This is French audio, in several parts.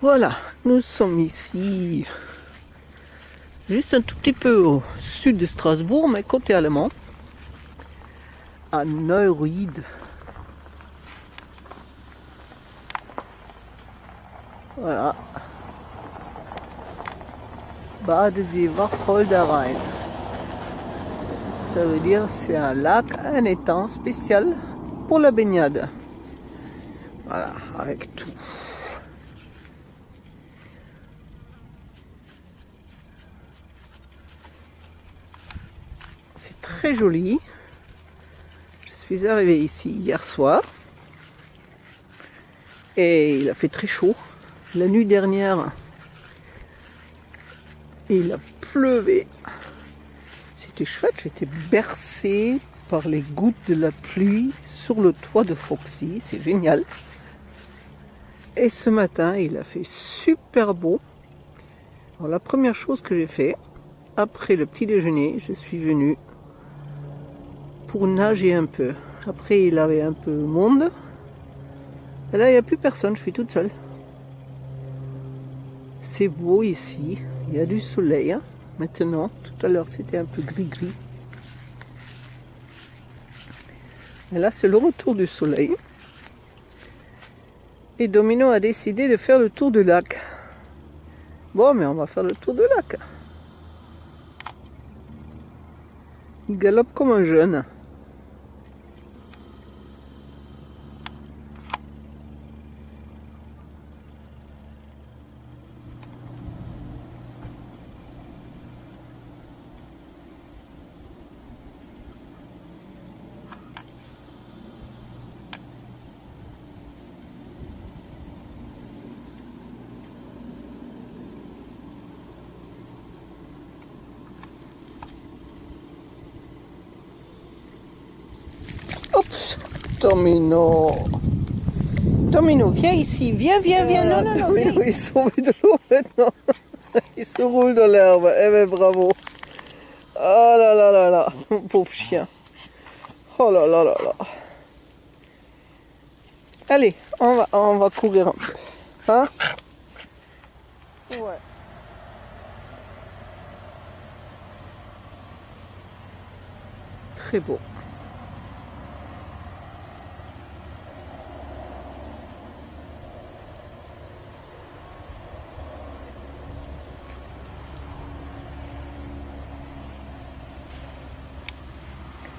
Voilà, nous sommes ici, juste un tout petit peu au sud de Strasbourg, mais côté allemand, à Neuried. Voilà. Badesee Wacholder. Ça veut dire c'est un lac, un étang spécial pour la baignade. Voilà, avec tout. C'est très joli. Je suis arrivé ici hier soir. Et il a fait très chaud. La nuit dernière, il a pleuvé. C'était chouette, j'étais bercé par les gouttes de la pluie sur le toit de Foxy. C'est génial. Et ce matin, il a fait super beau. Alors, la première chose que j'ai fait, après le petit déjeuner, je suis venu pour nager un peu. Après, il avait un peu de monde. Et là, il n'y a plus personne, je suis toute seule. C'est beau ici, il y a du soleil. hein. Maintenant, tout à l'heure, c'était un peu gris-gris. Et là, c'est le retour du soleil. Et Domino a décidé de faire le tour du lac. Bon, mais on va faire le tour du lac. Il galope comme un jeune. Oups, Domino. Domino, viens ici, viens, viens, viens. Non, non, non, viens il sauve de l'eau maintenant. Il se roule dans l'herbe. Eh ben bravo. Oh là là là là. Pauvre chien. Oh là là là là. Allez, on va, on va courir un peu. Hein? Ouais. Très beau.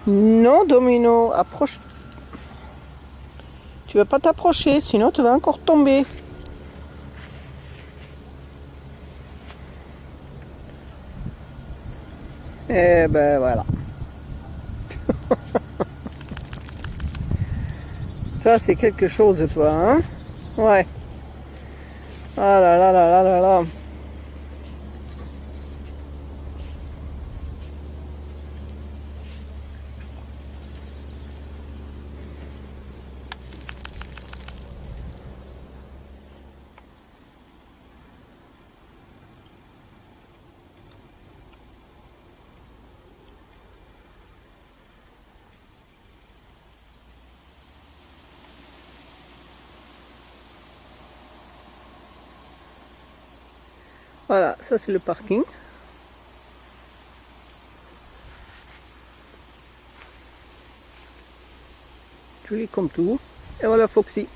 Non, Domino, approche. Tu vas pas t'approcher, sinon tu vas encore tomber. Eh ben voilà. Ça, c'est quelque chose, toi, hein? Ouais. Ah là là là là là là. Voilà, ça c'est le parking. Joli comme tout. Et voilà Foxy.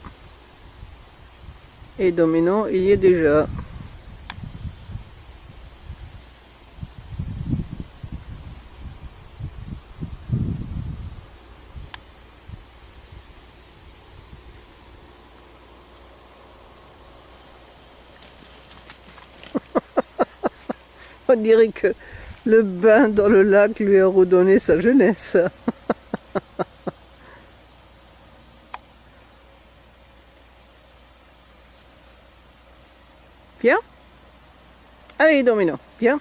Et Domino, il y est déjà. On dirait que le bain dans le lac lui a redonné sa jeunesse. Viens. Allez, Domino, viens.